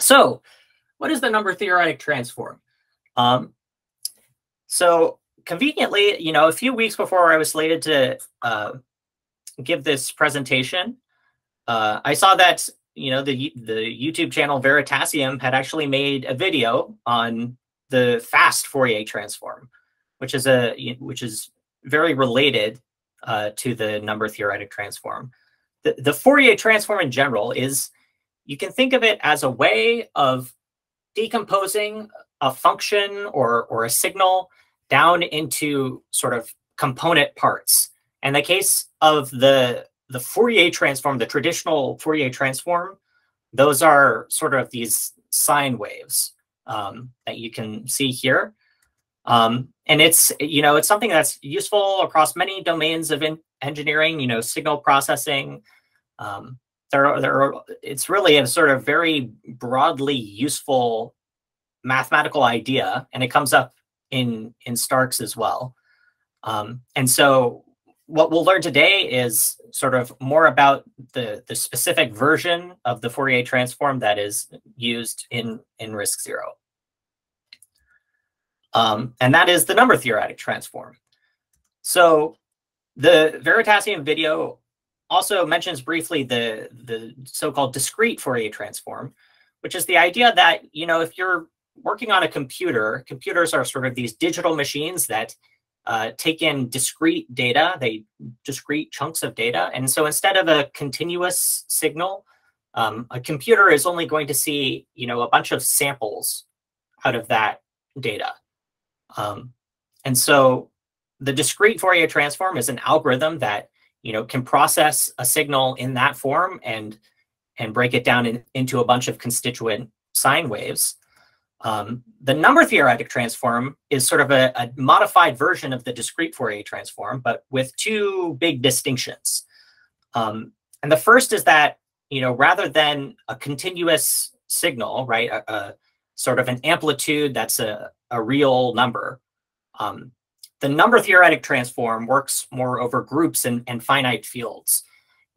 So, what is the number theoretic transform? Um, so conveniently, you know, a few weeks before I was slated to uh, give this presentation, uh, I saw that you know the the YouTube channel Veritasium had actually made a video on the fast Fourier transform, which is a which is very related uh, to the number theoretic transform. The, the Fourier transform in general is you can think of it as a way of decomposing a function or or a signal down into sort of component parts. In the case of the the Fourier transform, the traditional Fourier transform, those are sort of these sine waves um, that you can see here. Um, and it's, you know, it's something that's useful across many domains of engineering, you know, signal processing. Um, there, there are, it's really a sort of very broadly useful mathematical idea, and it comes up in in Starks as well. Um, and so what we'll learn today is sort of more about the, the specific version of the Fourier transform that is used in, in RISC Zero. Um, and that is the number theoretic transform. So the Veritasium video also mentions briefly the, the so-called discrete Fourier transform, which is the idea that, you know, if you're working on a computer, computers are sort of these digital machines that uh, take in discrete data, they discrete chunks of data. And so instead of a continuous signal, um, a computer is only going to see, you know, a bunch of samples out of that data. Um, and so the discrete Fourier transform is an algorithm that, you know, can process a signal in that form and and break it down in, into a bunch of constituent sine waves. Um, the number theoretic transform is sort of a, a, modified version of the discrete Fourier transform, but with two big distinctions. Um, and the first is that, you know, rather than a continuous signal, right, a, a sort of an amplitude that's a, a real number, um, the number theoretic transform works more over groups and, and finite fields.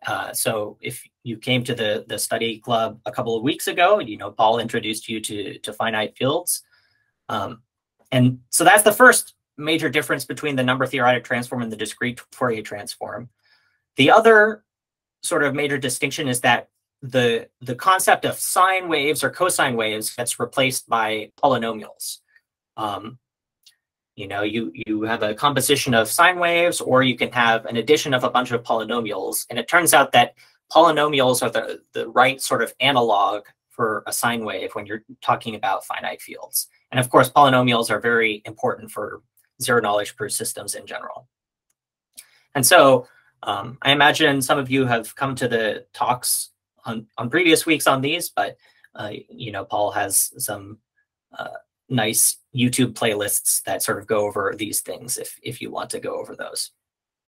Uh, so if you came to the, the study club a couple of weeks ago, you know, Paul introduced you to, to finite fields. Um, and so that's the first major difference between the number theoretic transform and the discrete Fourier transform. The other sort of major distinction is that the, the concept of sine waves or cosine waves gets replaced by polynomials. Um, you know, you, you have a composition of sine waves, or you can have an addition of a bunch of polynomials. And it turns out that polynomials are the, the right sort of analog for a sine wave when you're talking about finite fields. And of course, polynomials are very important for zero knowledge proof systems in general. And so um, I imagine some of you have come to the talks on, on previous weeks on these, but uh, you know, Paul has some uh, nice YouTube playlists that sort of go over these things if, if you want to go over those.